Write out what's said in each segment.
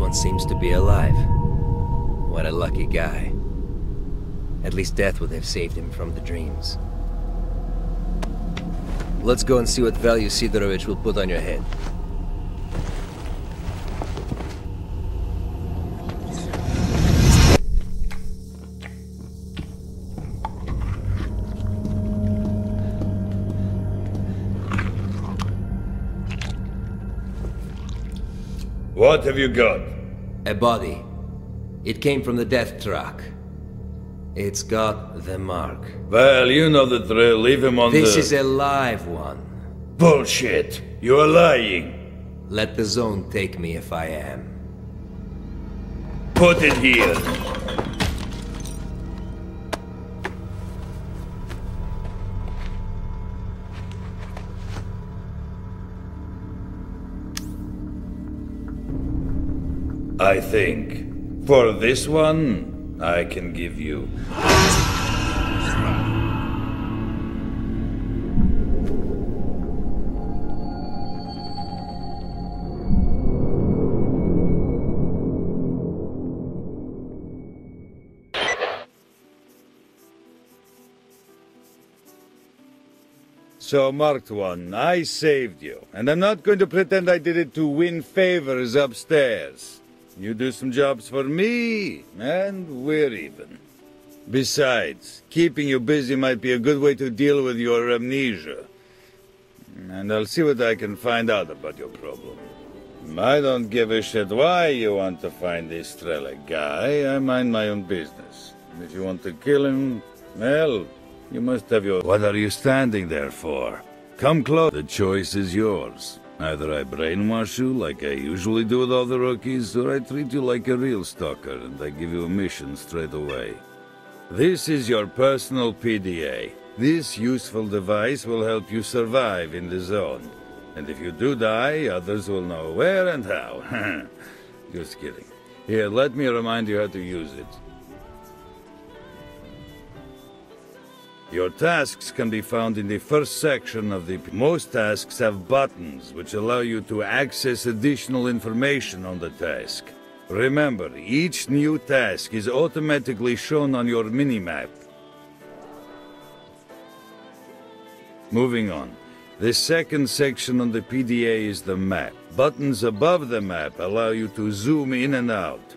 one seems to be alive. What a lucky guy. At least death would have saved him from the dreams. Let's go and see what value Sidorovich will put on your head. You got? A body. It came from the death truck. It's got the mark. Well, you know the drill. Leave him on This the... is a live one. Bullshit! You are lying! Let the zone take me if I am. Put it here! I think, for this one, I can give you So, marked one, I saved you. And I'm not going to pretend I did it to win favors upstairs. You do some jobs for me, and we're even. Besides, keeping you busy might be a good way to deal with your amnesia. And I'll see what I can find out about your problem. I don't give a shit why you want to find this Strelok guy. I mind my own business. If you want to kill him, well, you must have your... What are you standing there for? Come close. The choice is yours. Either I brainwash you like I usually do with all the rookies, or I treat you like a real stalker and I give you a mission straight away. This is your personal PDA. This useful device will help you survive in the zone. And if you do die, others will know where and how. Just kidding. Here, let me remind you how to use it. Your tasks can be found in the first section of the... Most tasks have buttons, which allow you to access additional information on the task. Remember, each new task is automatically shown on your minimap. Moving on. The second section on the PDA is the map. Buttons above the map allow you to zoom in and out.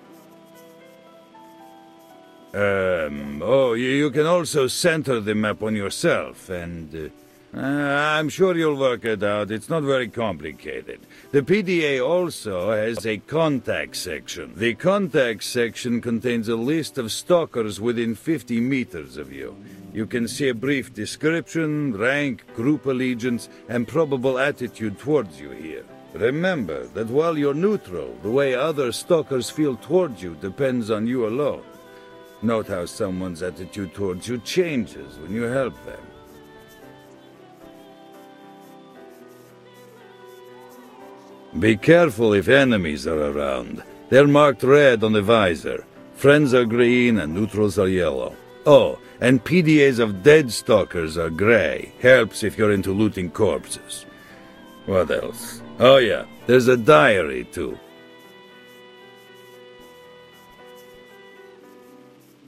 Um, oh, you, can also center the map on yourself, and uh, uh, I'm sure you'll work it out. It's not very complicated. The PDA also has a contact section. The contact section contains a list of stalkers within 50 meters of you. You can see a brief description, rank, group allegiance, and probable attitude towards you here. Remember that while you're neutral, the way other stalkers feel towards you depends on you alone. Note how someone's attitude towards you changes when you help them. Be careful if enemies are around. They're marked red on the visor. Friends are green and neutrals are yellow. Oh, and PDAs of dead stalkers are gray. Helps if you're into looting corpses. What else? Oh yeah, there's a diary too.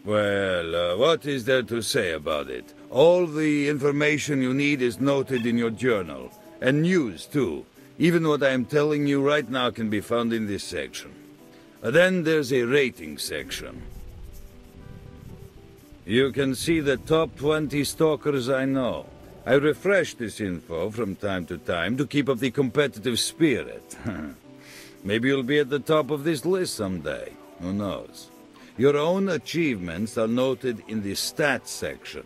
Well, uh, what is there to say about it? All the information you need is noted in your journal. And news, too. Even what I am telling you right now can be found in this section. Uh, then there's a rating section. You can see the top 20 stalkers I know. I refresh this info from time to time to keep up the competitive spirit. Maybe you'll be at the top of this list someday. Who knows? Your own achievements are noted in the stats section.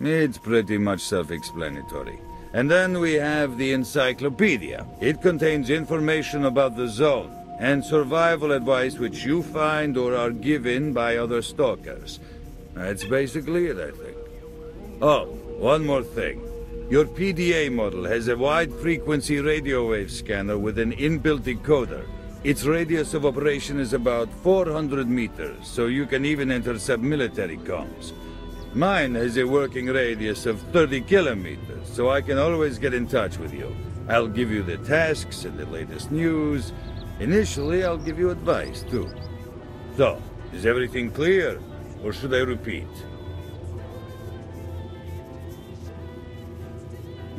It's pretty much self-explanatory. And then we have the encyclopedia. It contains information about the zone and survival advice which you find or are given by other stalkers. That's basically it, I think. Oh, one more thing. Your PDA model has a wide-frequency radio wave scanner with an inbuilt decoder. Its radius of operation is about 400 meters, so you can even intercept military comms. Mine has a working radius of 30 kilometers, so I can always get in touch with you. I'll give you the tasks and the latest news. Initially, I'll give you advice, too. So, is everything clear? Or should I repeat?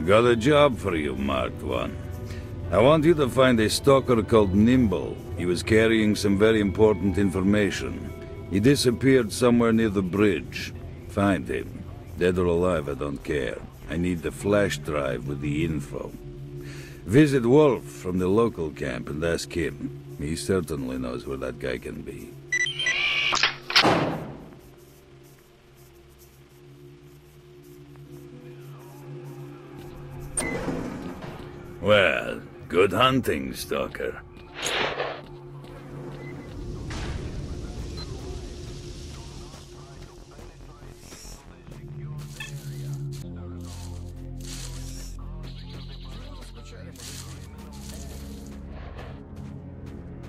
Got a job for you, Marked One. I want you to find a stalker called Nimble. He was carrying some very important information. He disappeared somewhere near the bridge. Find him. Dead or alive, I don't care. I need the flash drive with the info. Visit Wolf from the local camp and ask him. He certainly knows where that guy can be. Well, good hunting, Stalker.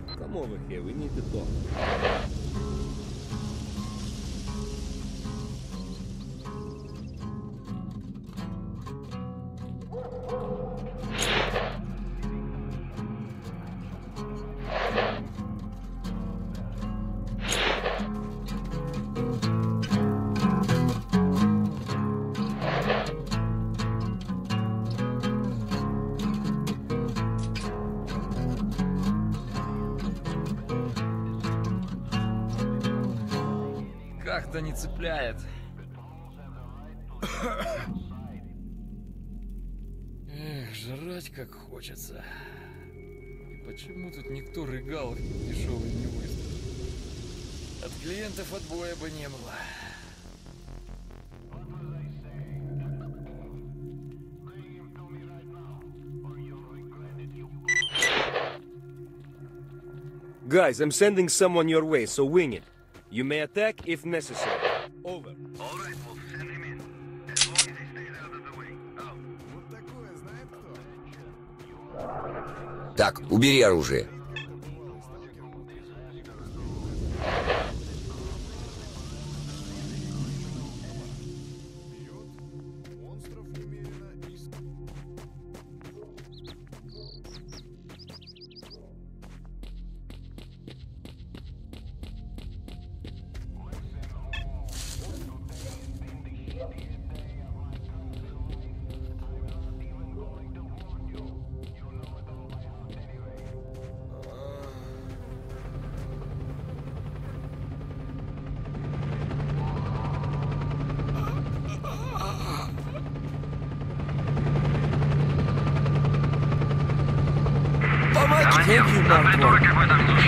Come over here, we need to talk. Как-то не цепляет. Эх, жрать как хочется. И почему тут никто рыгал дешевый не выставил? От клиентов отбоя бы не было. Guys, I'm sending someone your way, so wing it. You may attack if necessary. Over. Alright, we'll send him in. As long as he stays out of the way. Out. Так, убери оружие.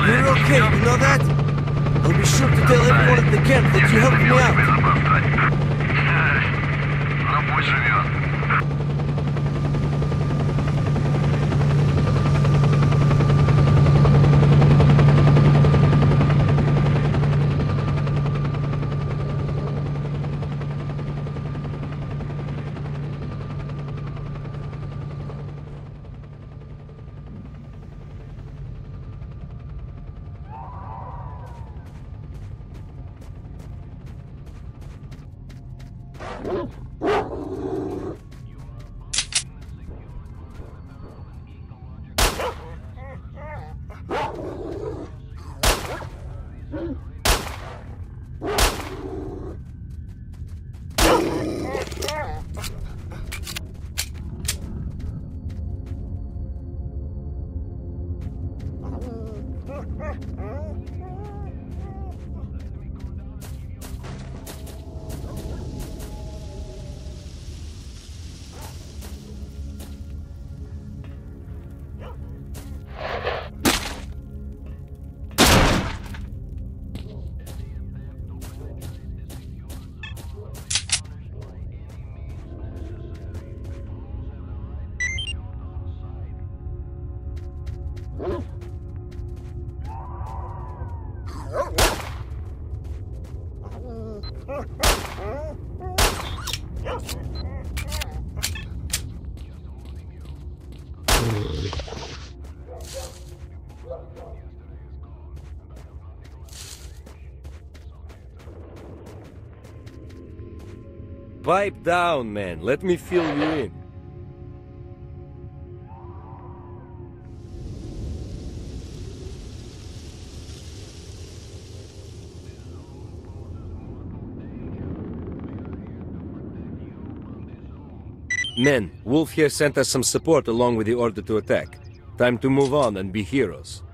You're okay, you know that? I'll be sure to tell everyone at the camp that you helped me out. Ну пусть живет. Pipe down, man. Let me fill you in. Men, Wolf here sent us some support along with the order to attack. Time to move on and be heroes.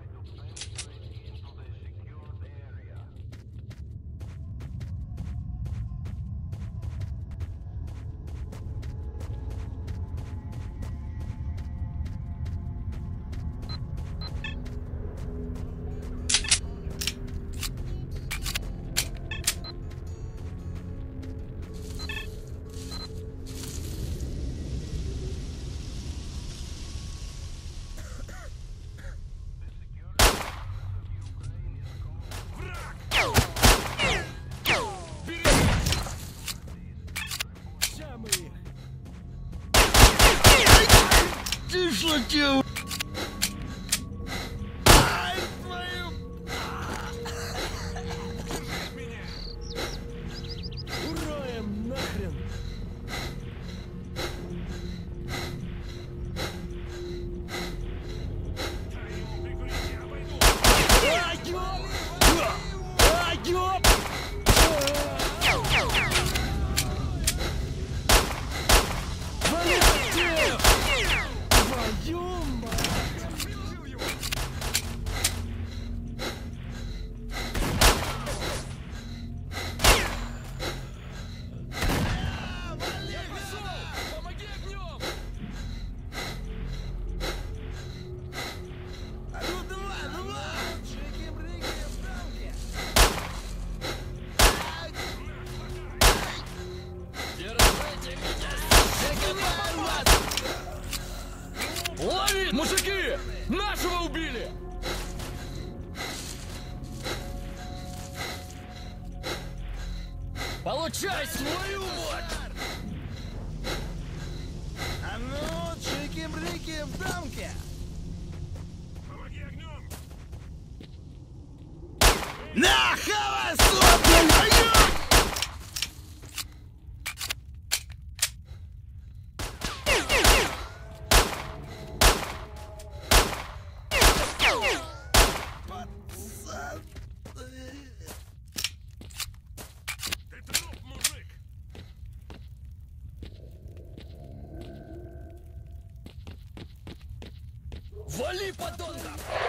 подонков!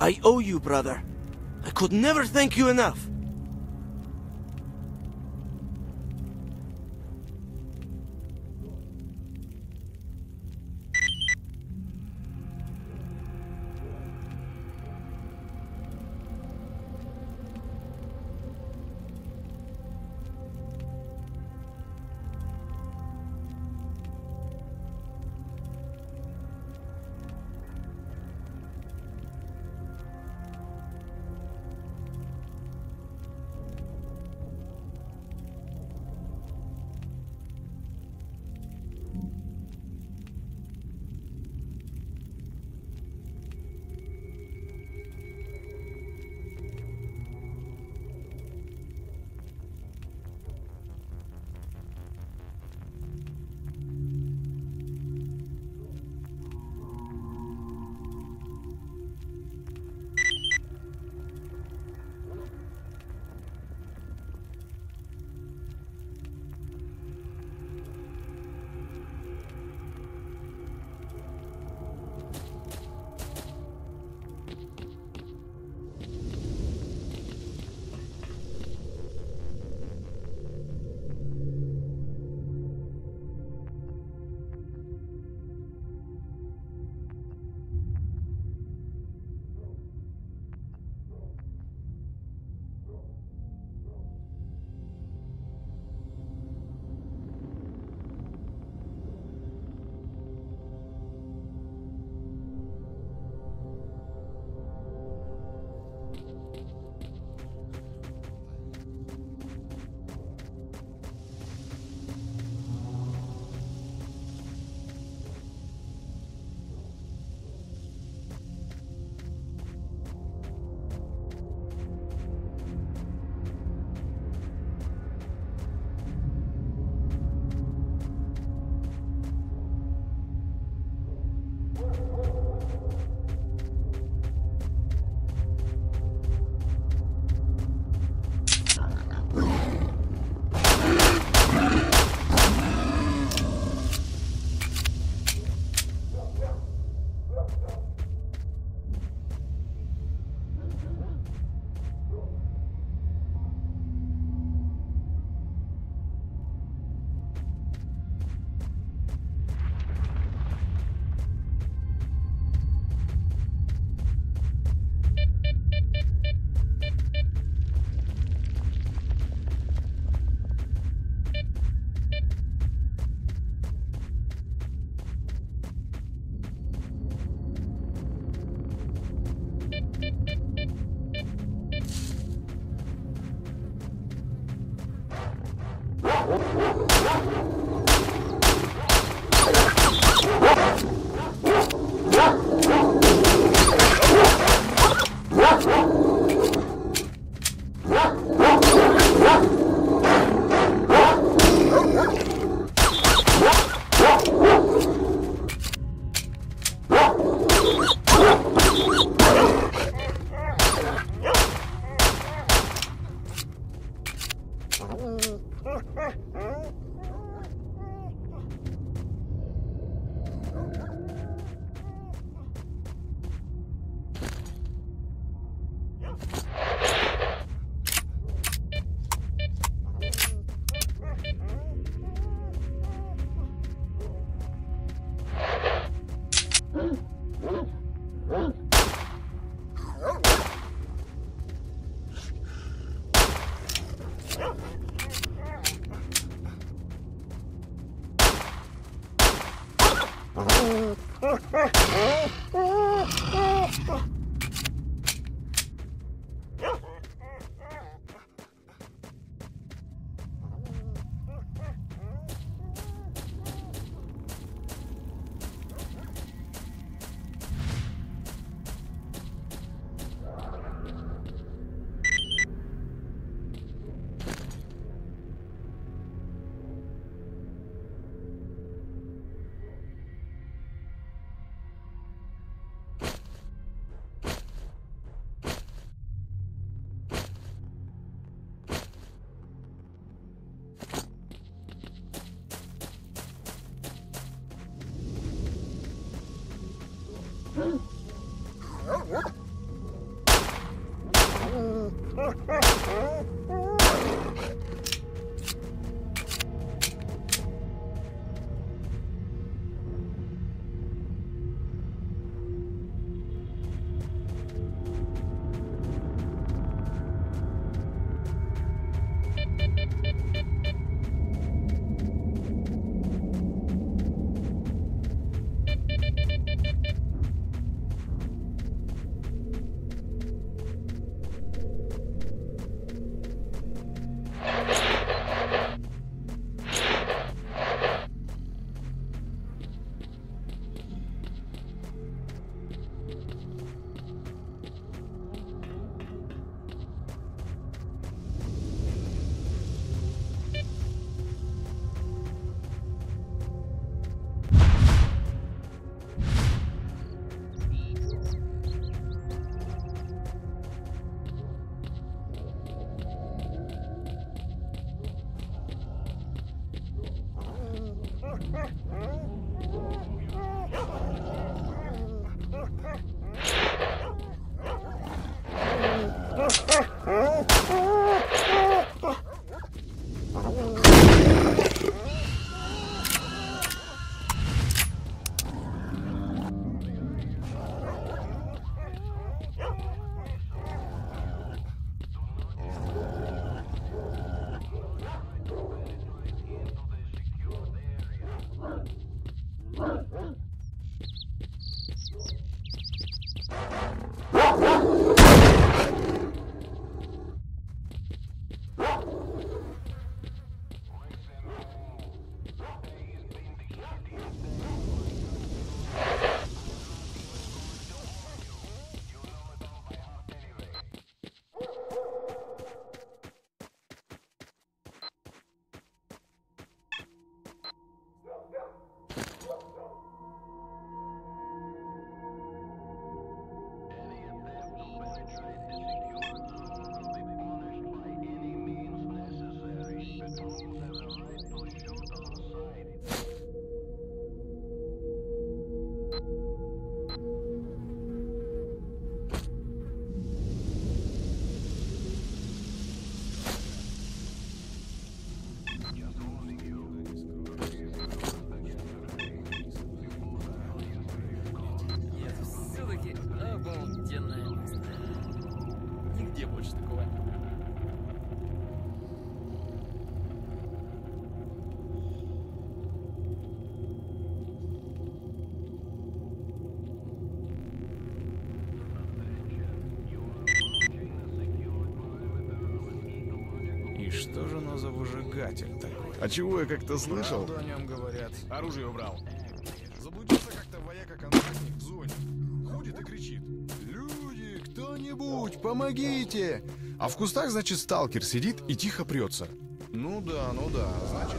I owe you, brother. I could never thank you enough. Выжигатель такой? А чего я как-то слышал? Правду о нем говорят. Оружие убрал. Заблудился как-то вояка-контрактник в зоне. Ходит и кричит. Люди, кто-нибудь, помогите! А в кустах, значит, сталкер сидит и тихо прется. Ну да, ну да, значит,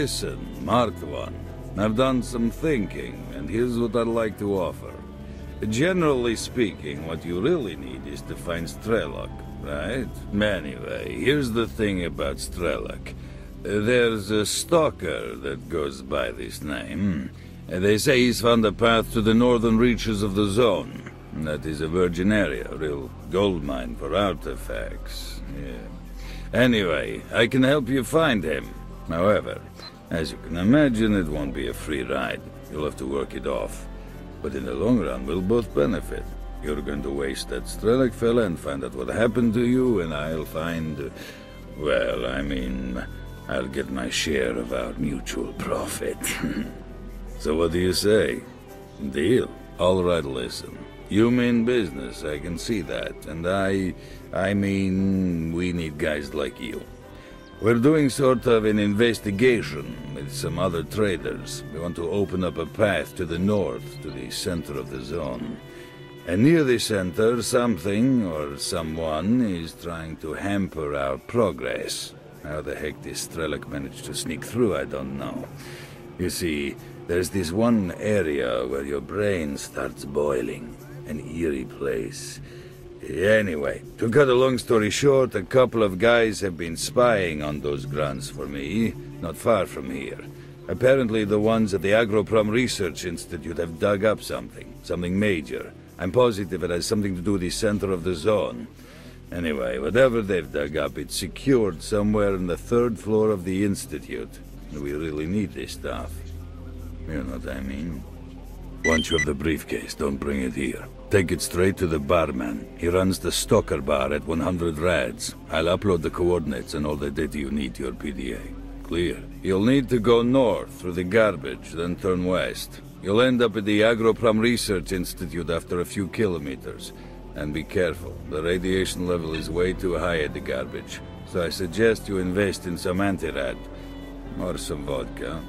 Listen, Marked One. I've done some thinking, and here's what I'd like to offer. Generally speaking, what you really need is to find Strelok, right? Anyway, here's the thing about Strelok. There's a stalker that goes by this name. They say he's found a path to the northern reaches of the zone. That is a virgin area, a real gold mine for artifacts. Yeah. Anyway, I can help you find him. However, as you can imagine, it won't be a free ride. You'll have to work it off. But in the long run, we'll both benefit. You're going to waste that Strelok fella and find out what happened to you, and I'll find... Well, I mean, I'll get my share of our mutual profit. so what do you say? Deal? All right, listen. You mean business, I can see that. And I... I mean, we need guys like you. We're doing sort of an investigation with some other traders. We want to open up a path to the north, to the center of the zone. And near the center, something or someone is trying to hamper our progress. How the heck this Strelok managed to sneak through, I don't know. You see, there's this one area where your brain starts boiling. An eerie place. Anyway, to cut a long story short, a couple of guys have been spying on those grunts for me, not far from here. Apparently, the ones at the Agroprom Research Institute have dug up something, something major. I'm positive it has something to do with the center of the zone. Anyway, whatever they've dug up, it's secured somewhere in the third floor of the Institute. We really need this stuff. You know what I mean? Once you have the briefcase, don't bring it here. Take it straight to the barman. He runs the Stalker Bar at 100 Rads. I'll upload the coordinates and all the data you need to your PDA. Clear. You'll need to go north through the garbage, then turn west. You'll end up at the Agroprom Research Institute after a few kilometers. And be careful, the radiation level is way too high at the garbage. So I suggest you invest in some antirad. Or some vodka.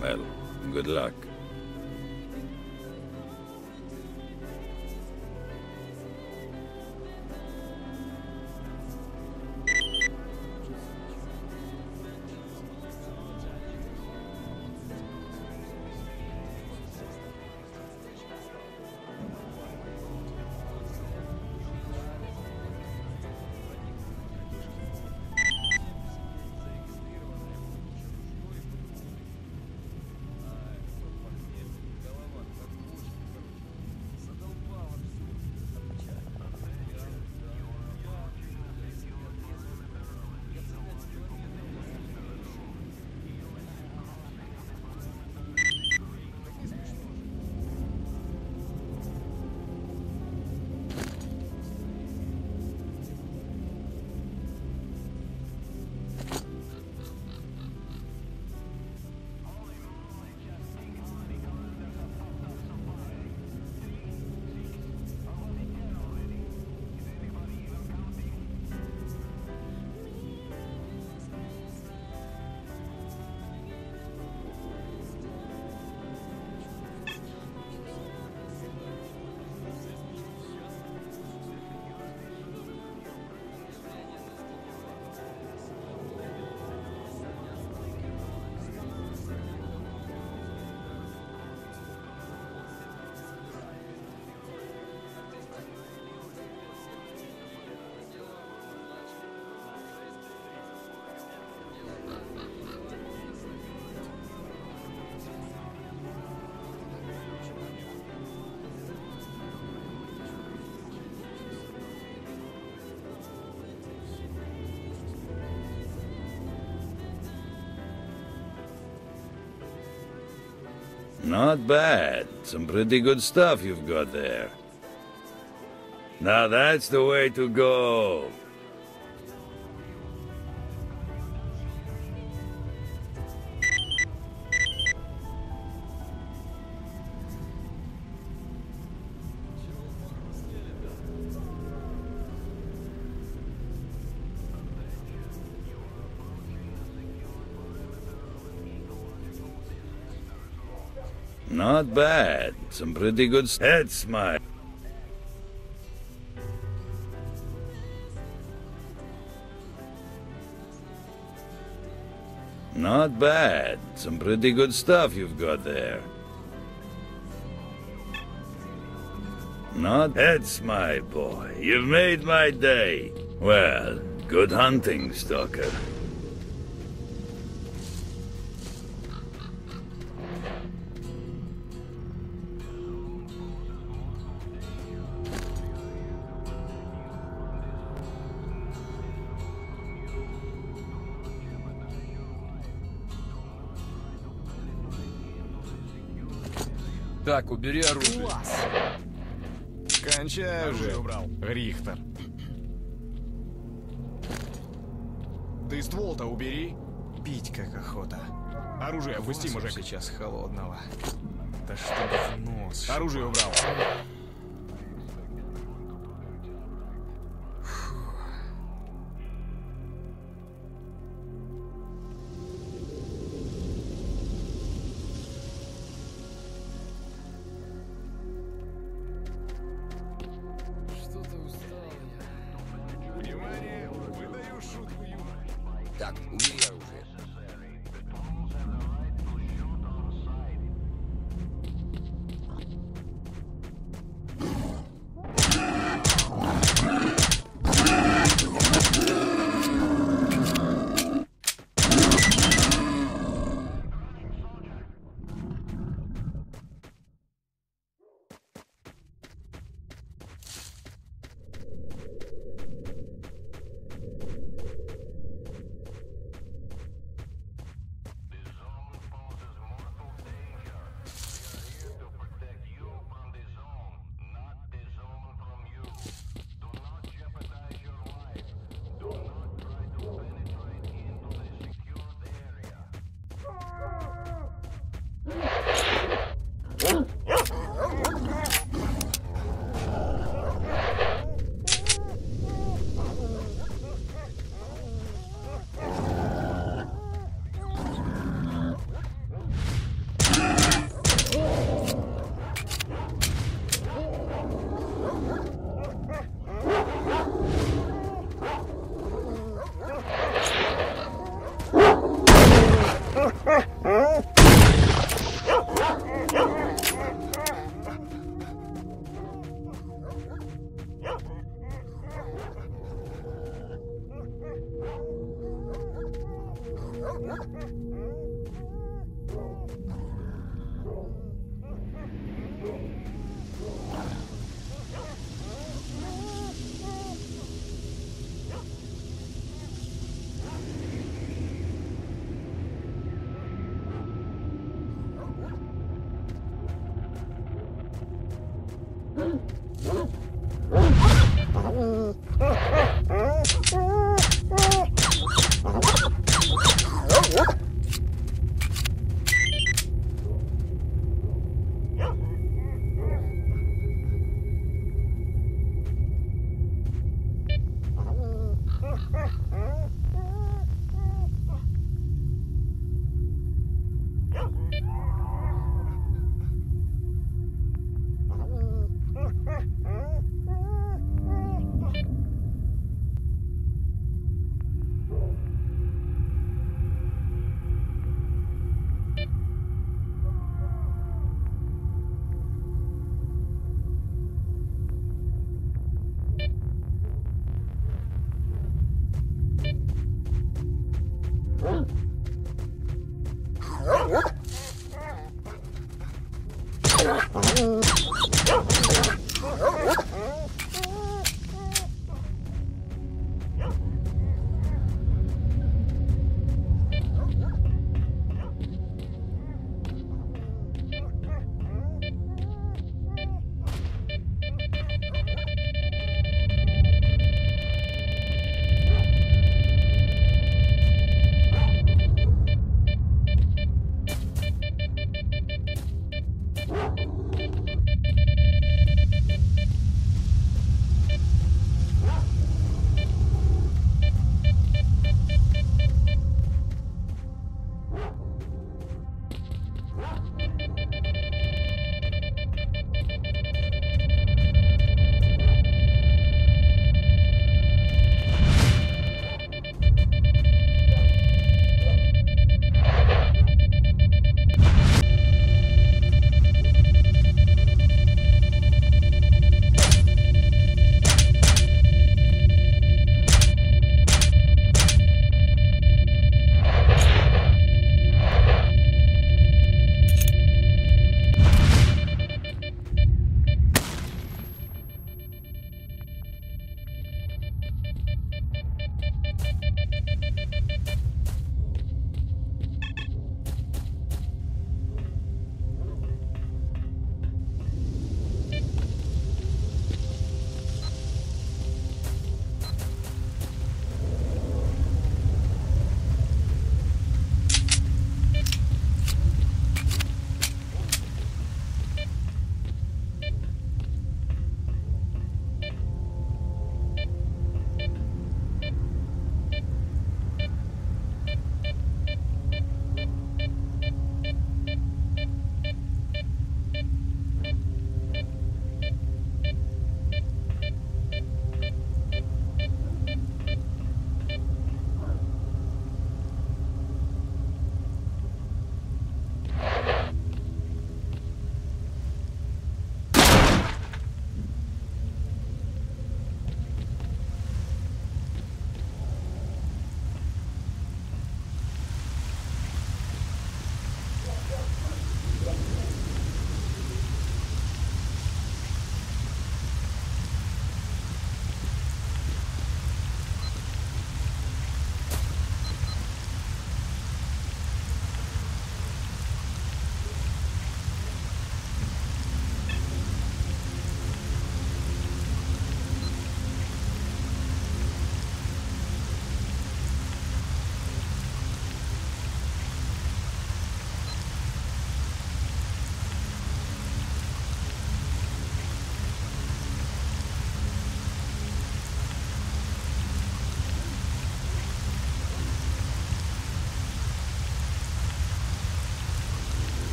Well, good luck. Not bad. Some pretty good stuff you've got there. Now that's the way to go. Not bad. Some pretty good. s- That's my. Not bad. Some pretty good stuff you've got there. Not. That's my boy. You've made my day. Well, good hunting, Stalker. Так, убери оружие. Кончай уже, убрал. Рихтер. Ты ствол-то убери. Пить как охота. Оружие опусти, мужик. сейчас холодного. Да что в нос. Оружие убрал.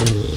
Mm.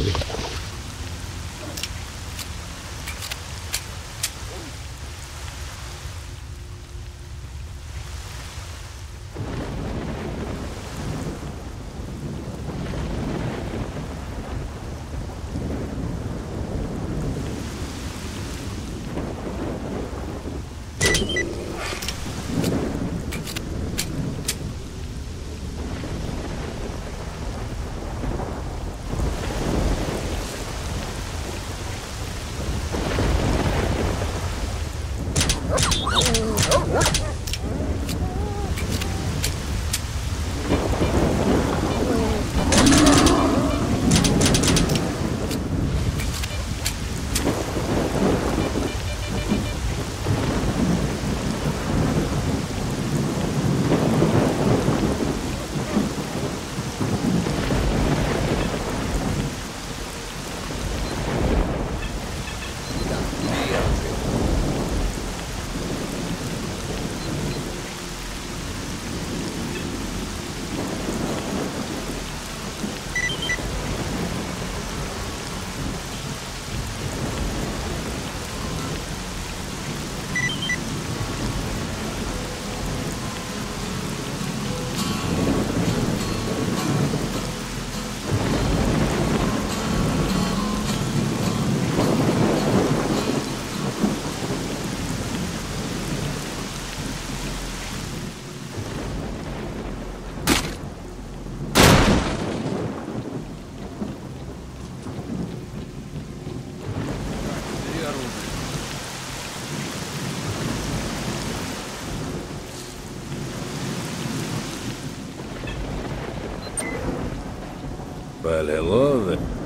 Well, hello there.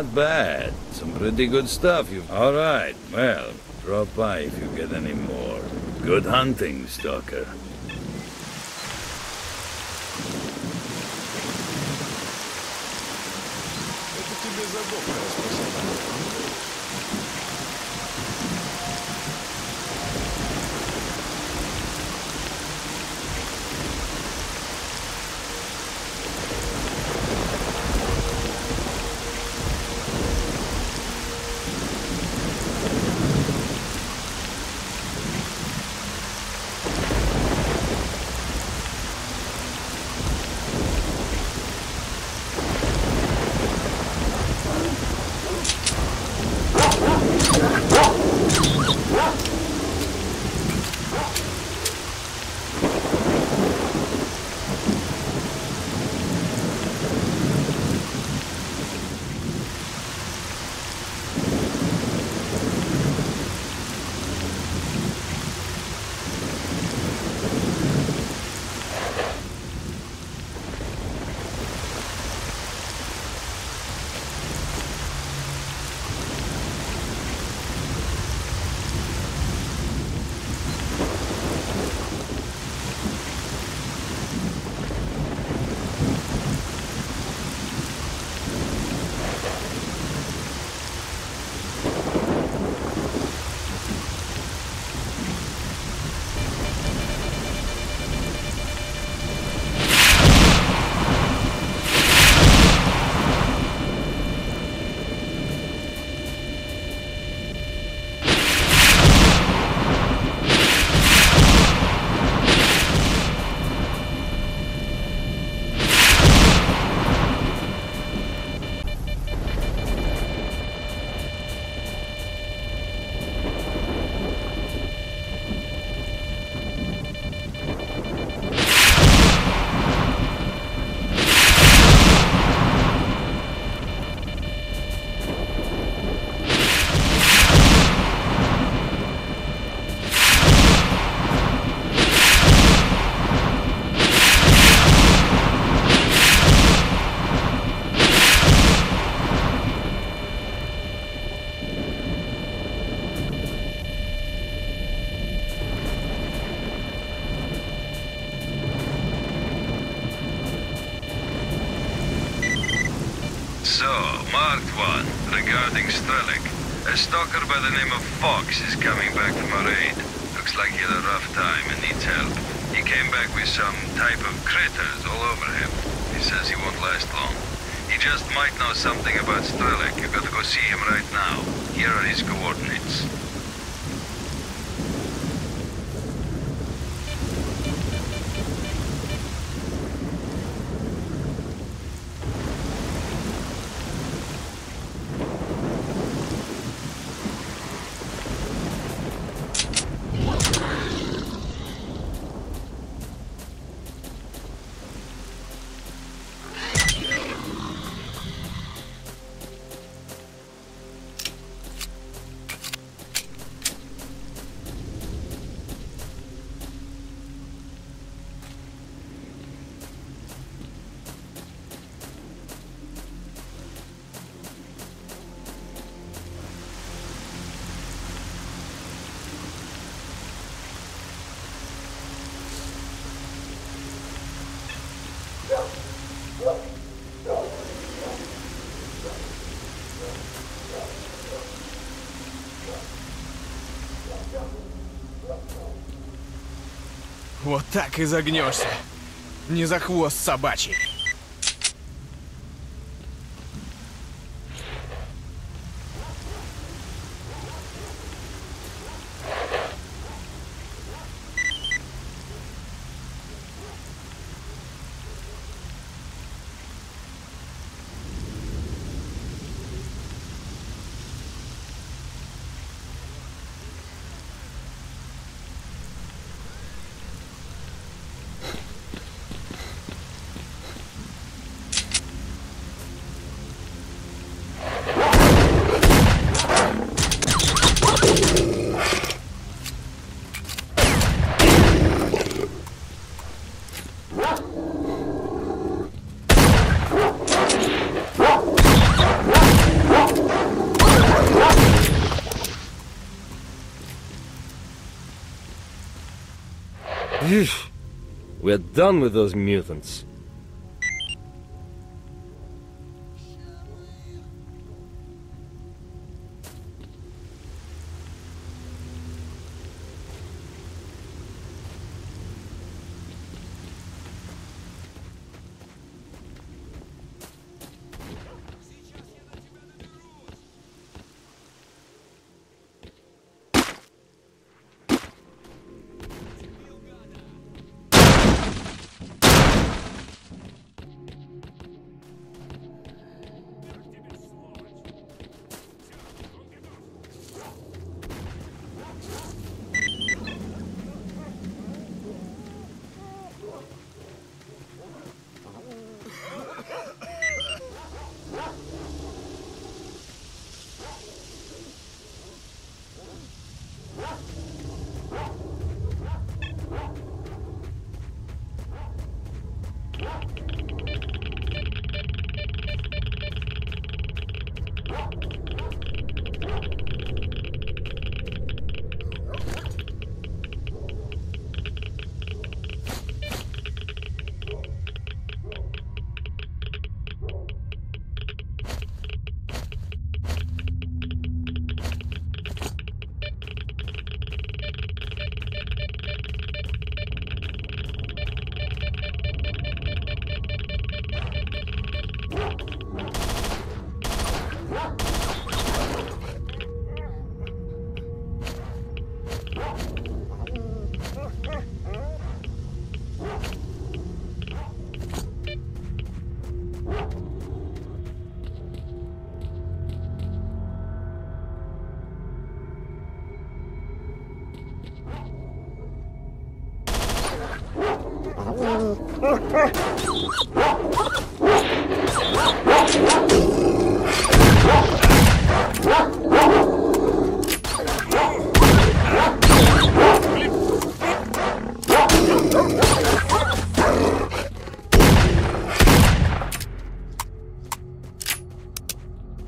Not bad. Some pretty good stuff you All right, well, drop by if you get any more. Good hunting, Stalker. By the name of Fox is coming back from a raid. Looks like he had a rough time and needs help. He came back with some type of critters all over him. He says he won't last long. He just might know something about Strelok. You've gotta go see him right now. Here are his coordinates. Вот так и загнешься. Не за хвост собачий. Done with those mutants.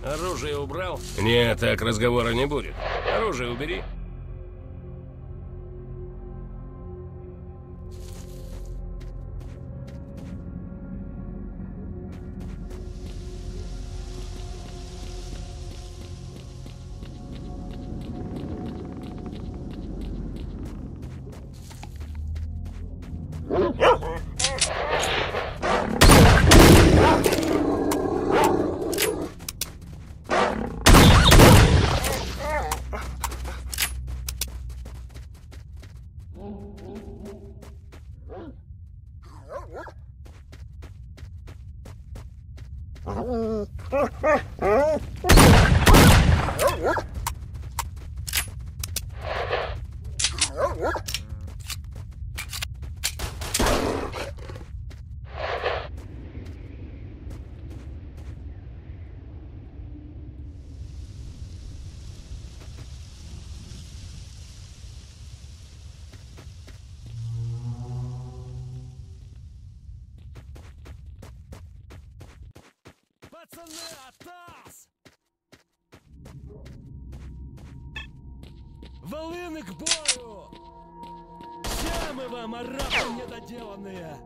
Оружие убрал? Нет, так разговора не будет. Оружие убери. Комара мне доделанные!